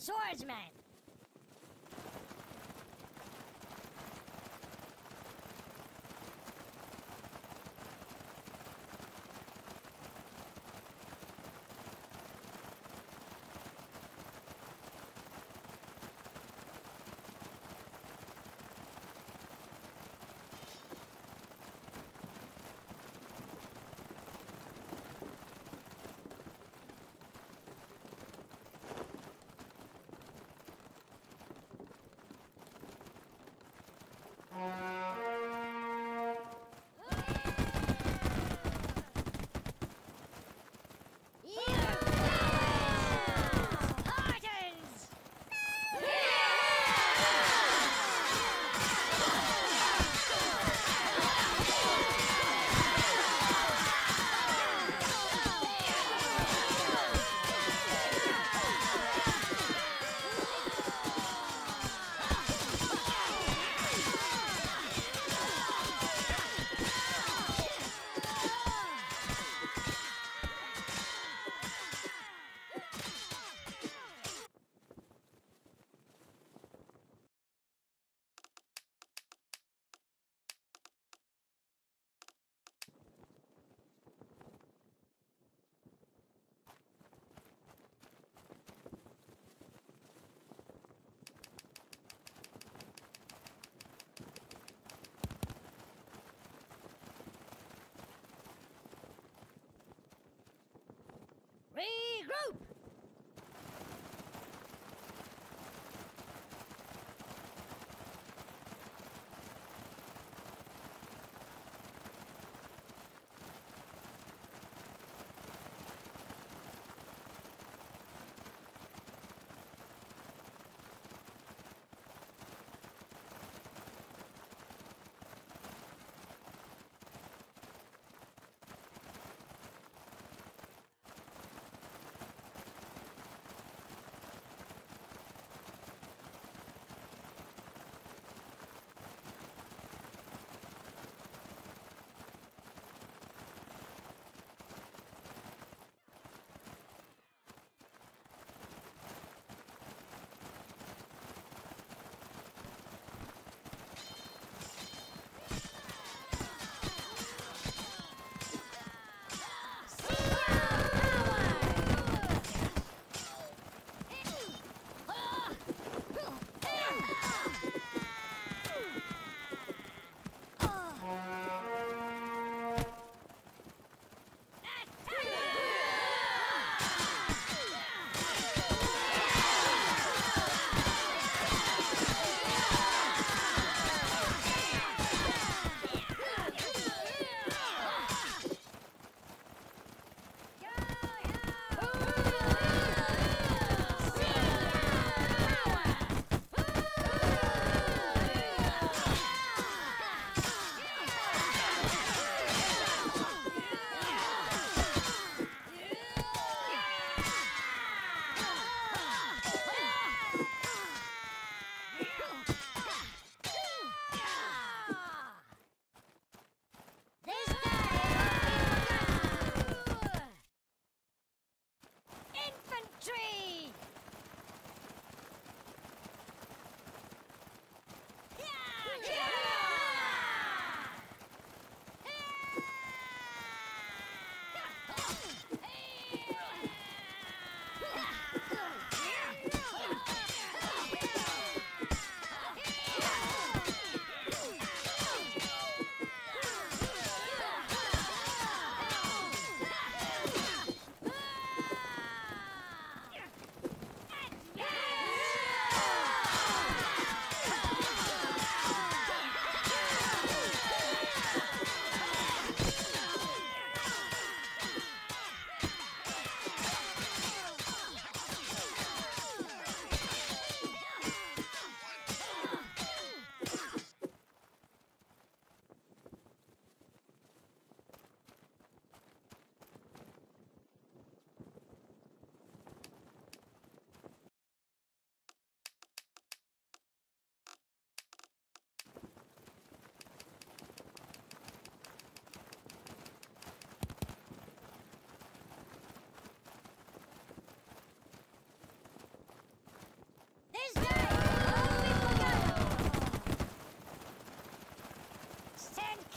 Swordsman!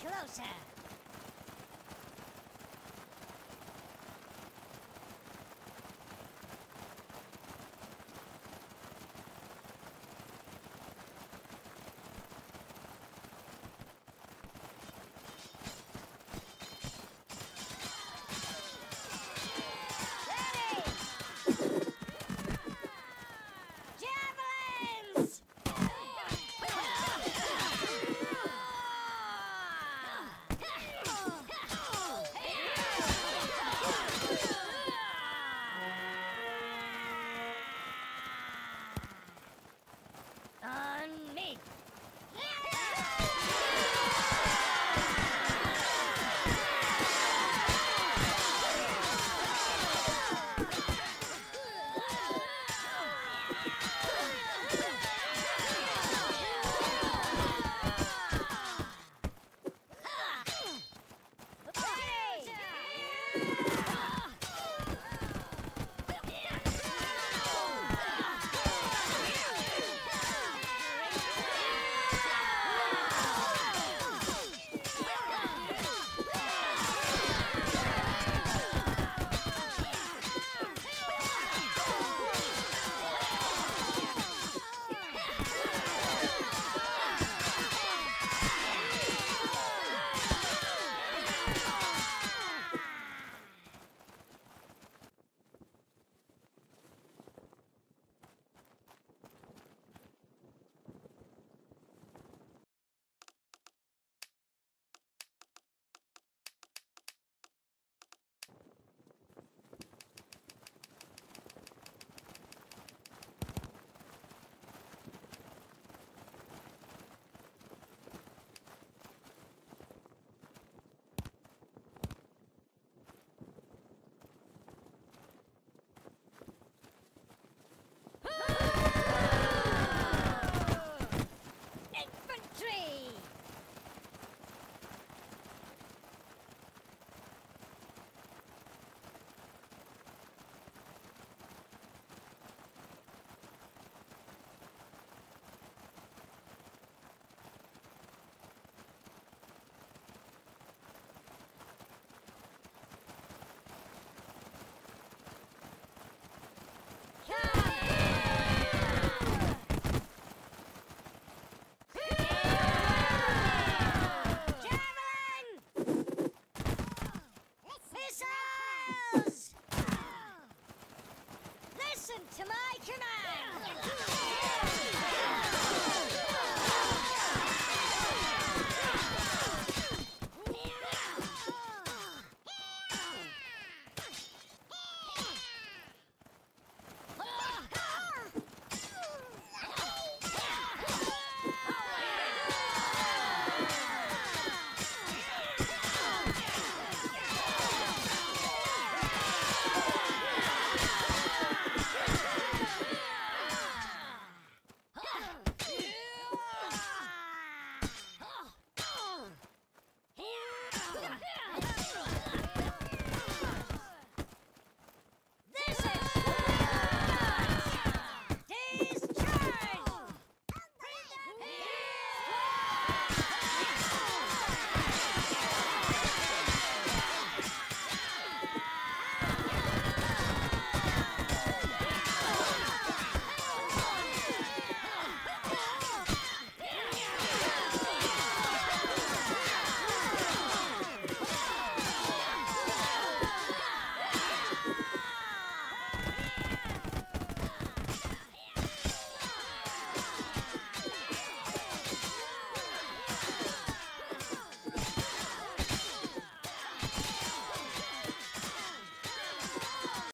closer.